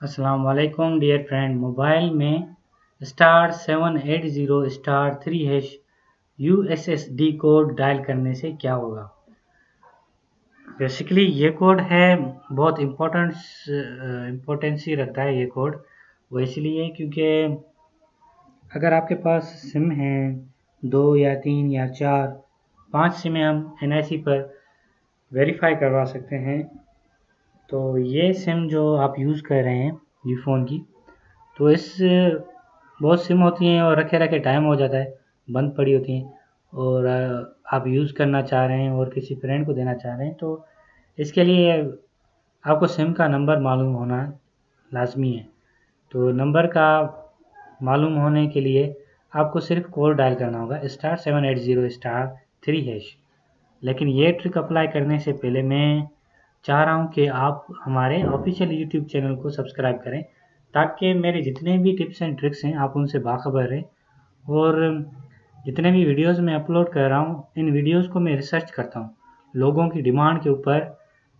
अस्सलाम वालेकुम dear friend mobile में star seven eight zero star three hash U S S D code dial करने से क्या होगा? बेसिकली ये कोड है, बहुत इम्पोर्टेंस इम्पोर्टेंसी रखता है ये कोड वो इसलिए क्योंकि अगर आपके पास सिम है, दो या तीन या चार, पाँच सिमें हम एन पर वेरीफाई करवा सकते हैं। तो ये सिम जो आप यूज़ कर रहे हैं जी फ़ोन की तो इस, बहुत सिम होती हैं और रखे रखे टाइम हो जाता है, बंद पड़ी होती हैं और आप यूज़ करना चाह रहे हैं और किसी फ्रेंड को देना चाह रहे हैं तो इसके लिए आपको सिम का नंबर मालूम होना लाजमी है। तो नंबर का मालूम होने के लिए आपको सिर्फ़ कोड डायल करना होगा star seven eight zero star three hash लेकिन ये ट्रिक अप्लाई करने से पहले मैं चाह रहा हूँ कि आप हमारे ऑफिशियल यूट्यूब चैनल को सब्सक्राइब करें, ताकि मेरे जितने भी टिप्स एंड ट्रिक्स हैं, आप उनसे बाखबर रहें। और जितने भी वीडियोस मैं अपलोड कर रहा हूँ, इन वीडियोस को मैं रिसर्च करता हूँ। लोगों की डिमांड के ऊपर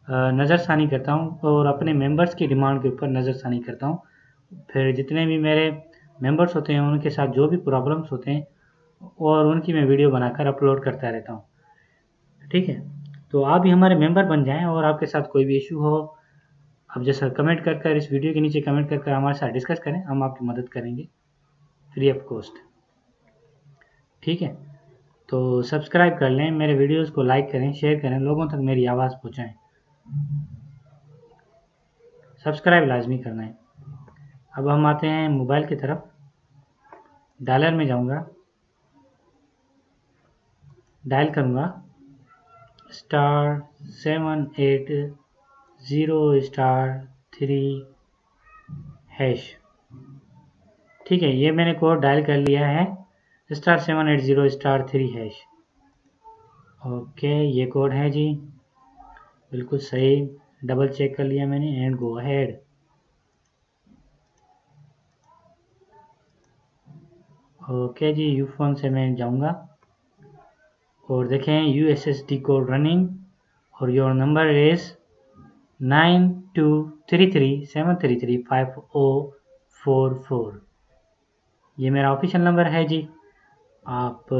नज़रसानी करता हूँ और अपने मेंबर्स की डिमांड के ऊपर नज़रसानी करता हूँ। फिर जितने भी मेरे मेंबर्स होते हैं, उनके साथ जो भी प्रॉब्लम्स होते हैं, और उनकी मैं वीडियो बनाकर अपलोड करता रहता हूँ। ठीक है? तो आप भी हमारे मेंबर बन जाएँ और आपके साथ कोई भी इशू हो, आप जैसा कमेंट कर कर इस वीडियो के नीचे कमेंट कर कर हमारे साथ डिस्कस करें, हम आपकी मदद करेंगे। फ्री ऑफ़ कॉस्ट ठीक है? तो सब्सक्राइब कर लें, मेरे वीडियोस को लाइक करें शेयर करें, लोगों तक मेरी आवाज़ पहुंचाएँ। सब्सक्राइब लाजमी करना है। अब हम आते हैं मोबाइल की तरफ़। डायलर में जाऊँगा। डायल करूँगा। Star seven eight zero star three hash ठीक है, ये मैंने कोड डायल कर लिया है। Star seven eight zero star three hash okay ये कोड है जी। बिल्कुल सही। डबल चेक कर लिया मैंने एंड गो अहेड ओके जी यू फ़ोन से मैं जाऊँगा। और देखें U S S D code running और your number is nine two three three seven three three five O four four ये मेरा ऑफिशियल नंबर है जी। आप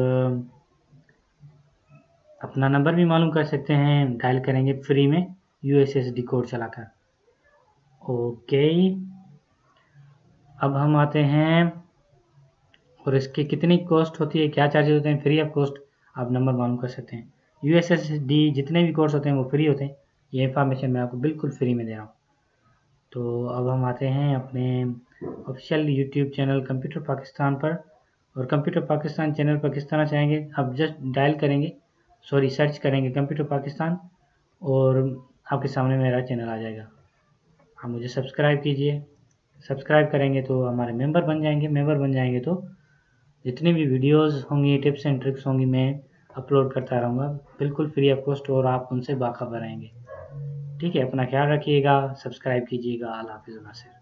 अपना नंबर भी मालूम कर सकते हैं डायल करेंगे फ्री में U S S D code चलाकर। ओके अब हम आते हैं, और इसकी कितनी कॉस्ट होती है, क्या चार्जेस होते हैं फ्री ऑफ़ कॉस्ट आप नंबर मालूम कर सकते हैं। यू एस एस डी जितने भी कोर्स होते हैं वो फ्री होते हैं। ये इन्फॉर्मेशन मैं आपको बिल्कुल फ्री में दे रहा हूँ। तो अब हम आते हैं अपने official YouTube channel computer Pakistan पर। और कंप्यूटर पाकिस्तान चैनल पर किस तरह चाहेंगे, आप जस्ट डायल करेंगे। सॉरी सर्च करेंगे कंप्यूटर पाकिस्तान और आपके सामने मेरा चैनल आ जाएगा। आप मुझे सब्सक्राइब कीजिए। सब्सक्राइब करेंगे तो हमारे मेंबर बन जाएँगे। मेंबर बन जाएँगे तो जितनी भी वीडियोस होंगी टिप्स एंड ट्रिक्स होंगी, मैं अपलोड करता रहूँगा। बिल्कुल फ्री ऑफ़ कॉस्ट और आप उनसे बाखबर रहेंगे। ठीक है, अपना ख्याल रखिएगा सब्सक्राइब कीजिएगा। अल्लाह हाफिज़, नासिर।